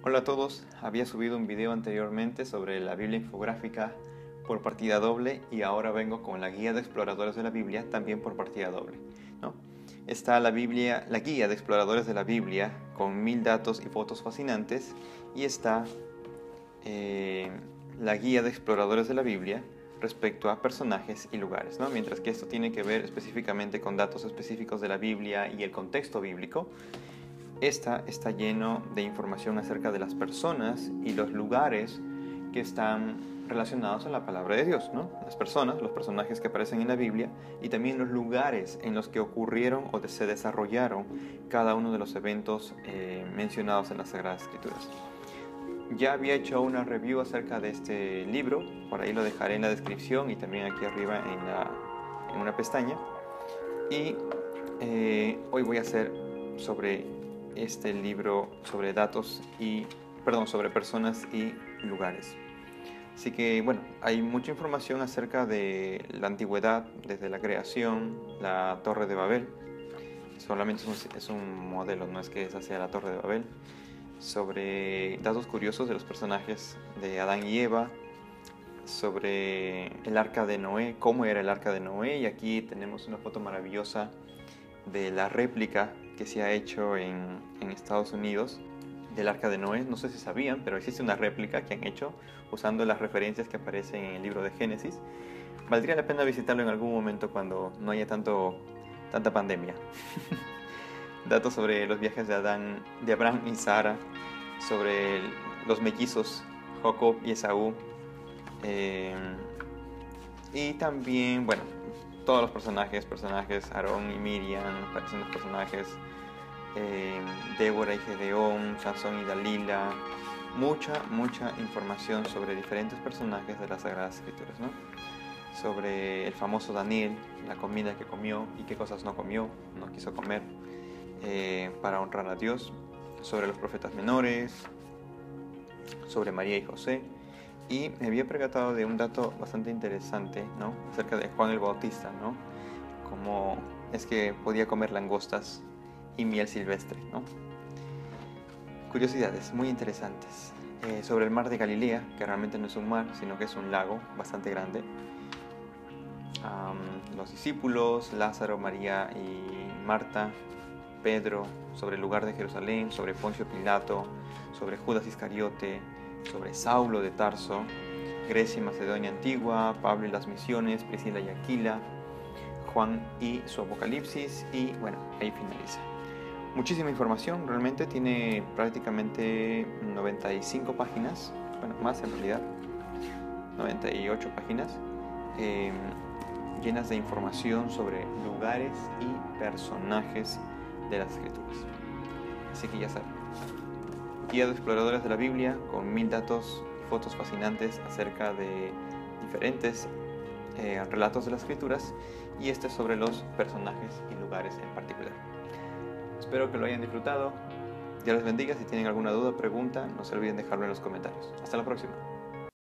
Hola a todos, había subido un video anteriormente sobre la Biblia infográfica por partida doble y ahora vengo con la guía de exploradores de la Biblia también por partida doble. ¿no? Está la, Biblia, la guía de exploradores de la Biblia con mil datos y fotos fascinantes y está eh, la guía de exploradores de la Biblia respecto a personajes y lugares, ¿no? mientras que esto tiene que ver específicamente con datos específicos de la Biblia y el contexto bíblico. Esta está lleno de información acerca de las personas y los lugares que están relacionados a la palabra de Dios, ¿no? Las personas, los personajes que aparecen en la Biblia y también los lugares en los que ocurrieron o se desarrollaron cada uno de los eventos eh, mencionados en las Sagradas Escrituras. Ya había hecho una review acerca de este libro, por ahí lo dejaré en la descripción y también aquí arriba en, la, en una pestaña. Y eh, hoy voy a hacer sobre este libro sobre datos y, perdón, sobre personas y lugares. Así que, bueno, hay mucha información acerca de la antigüedad, desde la creación, la Torre de Babel. Solamente es un, modelo, no es que esa sea la Torre de Babel. Sobre datos curiosos de los personajes de Adán y Eva, sobre el arca de Noé, cómo era el arca de Noé. Y aquí tenemos una foto maravillosa de la réplica que se ha hecho en, Estados Unidos del Arca de Noé. No sé si sabían, pero existe una réplica que han hecho usando las referencias que aparecen en el libro de Génesis. Valdría la pena visitarlo en algún momento cuando no haya tanto, tanta pandemia. Datos sobre los viajes de Adán, de Abraham y Sara, sobre los mellizos Jacob y Esaú. Eh, y también, bueno, todos los personajes, personajes Aarón y Miriam, aparecen personajes eh, Débora y Gedeón, Sansón y Dalila, mucha, mucha información sobre diferentes personajes de las Sagradas Escrituras, ¿no? sobre el famoso Daniel, la comida que comió y qué cosas no comió, no quiso comer, eh, para honrar a Dios, sobre los profetas menores, sobre María y José, y me había percatado de un dato bastante interesante, ¿no? Acerca de Juan el Bautista, ¿no? Como es que podía comer langostas y miel silvestre, ¿no? Curiosidades muy interesantes. Eh, sobre el mar de Galilea, que realmente no es un mar, sino que es un lago bastante grande. los discípulos, Lázaro, María y Marta, Pedro, sobre el lugar de Jerusalén, sobre Poncio Pilato, sobre Judas Iscariote, sobre Saulo de Tarso, Grecia y Macedonia antigua, Pablo y las misiones, Priscila y Aquila, Juan y su Apocalipsis y bueno, ahí finaliza. Muchísima información, realmente tiene prácticamente 95 páginas, bueno, más en realidad, 98 páginas, em, llenas de información sobre lugares y personajes de las escrituras. Así que ya saben guía de exploradores de la Biblia con mil datos y fotos fascinantes acerca de diferentes eh, relatos de las escrituras y este sobre los personajes y lugares en particular. Espero que lo hayan disfrutado. Dios les bendiga. Si tienen alguna duda o pregunta, no se olviden dejarlo en los comentarios. Hasta la próxima.